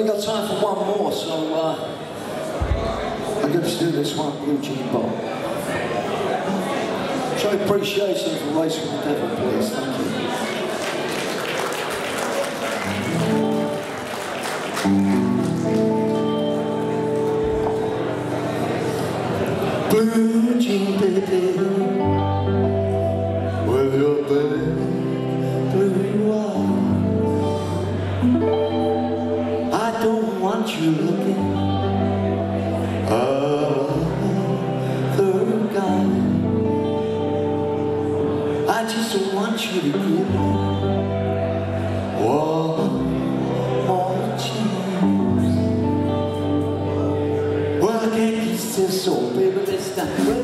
only got time for one more, so uh, I'm going to do this one, Blue Jean Bop. Show appreciation for Race with the Devil, please. Thank you. Blue Jean baby, with your baby. I just want you to give me one more chance. Well, I can't kiss this baby, this time.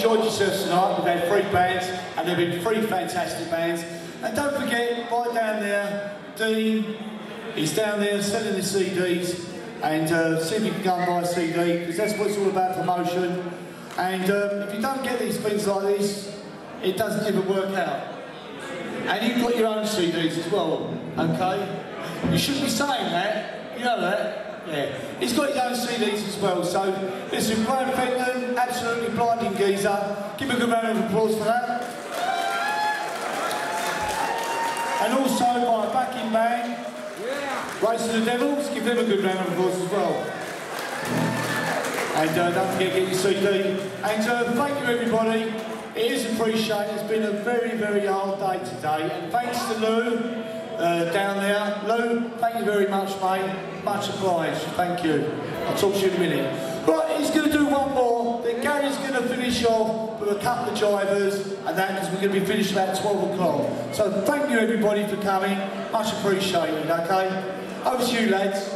Yourselves tonight. We've had three bands, and there have been three fantastic bands. And don't forget, right down there, Dean is down there selling the CDs. And uh, see if you can go and buy a CD, because that's what it's all about promotion. And um, if you don't get these things like this, it doesn't ever work out. And you've got your own CDs as well, okay? You shouldn't be saying that, you know that? Yeah. He's got his own CDs as well, so listen, Graham Fenton, absolutely blinding geezer. Give him a good round of applause for that. And also my backing band, Race to the Devils, give them a good round of applause as well. And uh, don't forget to get your CD. And uh, thank you everybody. It is appreciated. It's been a very, very hard day today. And thanks to Lou uh, down there. Lou, thank you very much, mate. Much obliged. Thank you. I'll talk to you in a minute. Right, he's going to do one more. Then Gary's going to finish off with a couple of drivers and that because we're going to be finished about 12 o'clock. So thank you everybody for coming. Much appreciated, okay? Over to you, lads.